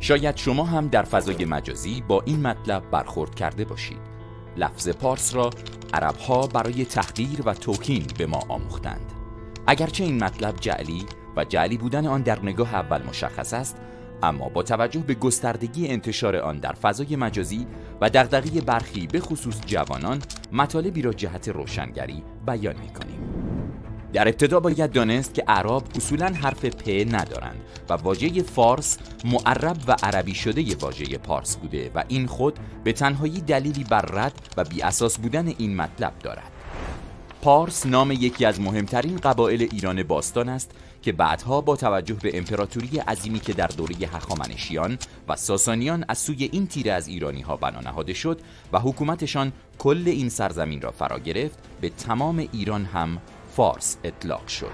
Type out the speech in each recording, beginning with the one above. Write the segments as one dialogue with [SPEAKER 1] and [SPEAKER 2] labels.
[SPEAKER 1] شاید شما هم در فضای مجازی با این مطلب برخورد کرده باشید لفظ پارس را عربها برای تحقیر و توکین به ما آموختند اگرچه این مطلب جعلی و جعلی بودن آن در نگاه اول مشخص است اما با توجه به گستردگی انتشار آن در فضای مجازی و دغدغه برخی به خصوص جوانان مطالبی را جهت روشنگری بیان می کنیم. در ابتدا باید دانست که عرب اصولا حرف پ ندارند و واژه فارس معرب و عربی شده واژه پارس بوده و این خود به تنهایی دلیلی بر رد و بی اساس بودن این مطلب دارد. پارس نام یکی از مهمترین قبایل ایران باستان است که بعدها با توجه به امپراتوری عظیمی که در دوره هخامنشیان و ساسانیان از سوی این تیره از ایرانی ها بنا نهاده شد و حکومتشان کل این سرزمین را فرا گرفت به تمام ایران هم فارس اطلاق شد.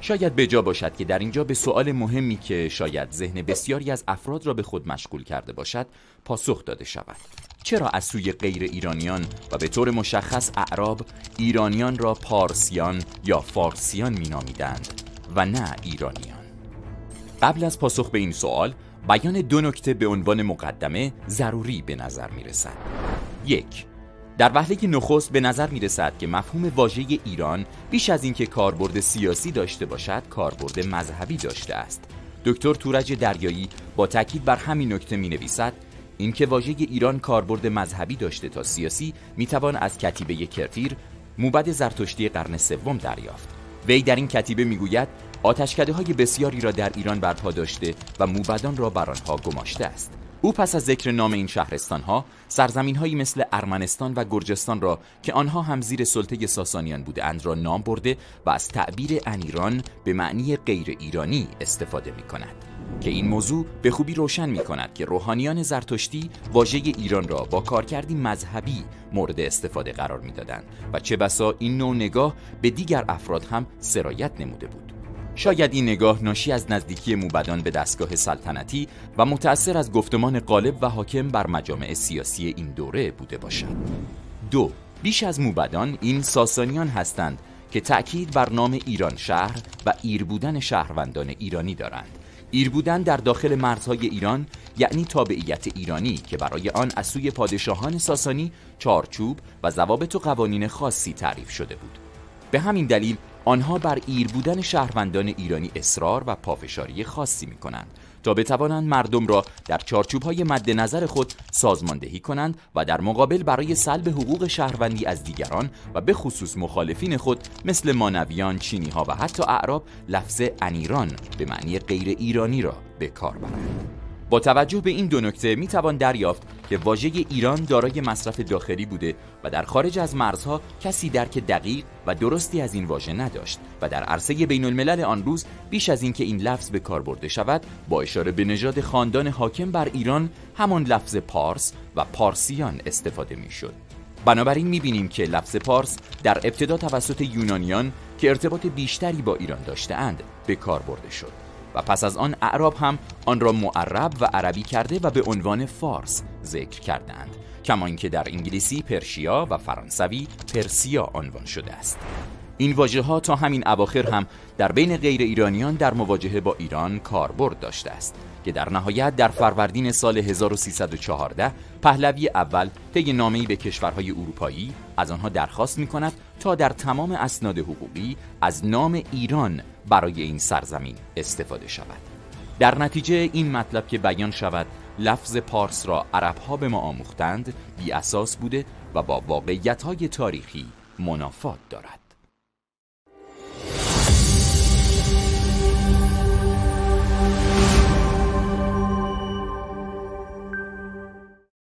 [SPEAKER 1] شاید به جا باشد که در اینجا به سوال مهمی که شاید ذهن بسیاری از افراد را به خود مشغول کرده باشد پاسخ داده شود. چرا از سوی غیر ایرانیان و به طور مشخص اعراب ایرانیان را پارسیان یا فارسیان مینامیدند و نه ایرانیان؟ قبل از پاسخ به این سوال بیان دو نکته به عنوان مقدمه ضروری به نظر می رسد یک در وهله نخست به نظر می رسد که مفهوم واژه ایران بیش از اینکه کاربرد سیاسی داشته باشد کاربرد مذهبی داشته است. دکتر تورج دریایی با تاکید بر همین نکته می نویسد اینکه واژه ایران کاربرد مذهبی داشته تا سیاسی می‌توان از کتیبه کرتیر موبد زرتشتی قرن سوم دریافت. وی در این کتیبه می‌گوید آتشکده های بسیاری را در ایران برپا داشته و موبدان را بر آنها گماشته است. او پس از ذکر نام این شهرستان ها سرزمین هایی مثل ارمنستان و گرجستان را که آنها هم زیر سلطه ساسانیان بودند را نام برده و از تعبیر انیران به معنی غیر ایرانی استفاده می کند که این موضوع به خوبی روشن می کند که روحانیان زرتشتی واژه ایران را با کارکردی مذهبی مورد استفاده قرار می‌دادند و چه بسا این نوع نگاه به دیگر افراد هم سرایت نموده بود. شاید این نگاه ناشی از نزدیکی موبدان به دستگاه سلطنتی و متأثر از گفتمان غالب و حاکم بر مجامع سیاسی این دوره بوده باشد. دو بیش از موبدان این ساسانیان هستند که تأکید بر نام ایران شهر و ایر بودن شهروندان ایرانی دارند. ایر بودن در داخل مرزهای ایران یعنی تابعیت ایرانی که برای آن از سوی پادشاهان ساسانی چارچوب و ضوابط و قوانین خاصی تعریف شده بود. به همین دلیل آنها بر ایر بودن شهروندان ایرانی اصرار و پافشاری خاصی می کنند تا بتوانند مردم را در چارچوب های مد نظر خود سازماندهی کنند و در مقابل برای سلب حقوق شهروندی از دیگران و به خصوص مخالفین خود مثل مانویان، چینی ها و حتی اعراب لفظ انیران به معنی غیر ایرانی را به کار برند. با توجه به این دو نکته می توان دریافت که واژه ایران دارای مصرف داخلی بوده و در خارج از مرزها کسی درک دقیق و درستی از این واژه نداشت و در عرصه بین الملل آن روز بیش از اینکه این لفظ به کار برده شود با اشاره به نژاد خاندان حاکم بر ایران همان لفظ پارس و پارسیان استفاده می شد. بنابراین می بینیم که لفظ پارس در ابتدا توسط یونانیان که ارتباط بیشتری با ایران داشتهاند به کار برده شد. و پس از آن اعراب هم آن را معرب و عربی کرده و به عنوان فارس ذکر کردند کما اینکه در انگلیسی پرشیا و فرانسوی پرسیا عنوان شده است. این واژه ها تا همین اواخر هم در بین غیر ایرانیان در مواجهه با ایران کاربرد داشته است که در نهایت در فروردین سال 1314 پهلوی اول طی نامه‌ای به کشورهای اروپایی از آنها درخواست می کند تا در تمام اسناد حقوقی از نام ایران برای این سرزمین استفاده شود. در نتیجه این مطلب که بیان شود لفظ پارس را عربها به ما آموختند بی اساس بوده و با واقعیت های تاریخی منافات دارد.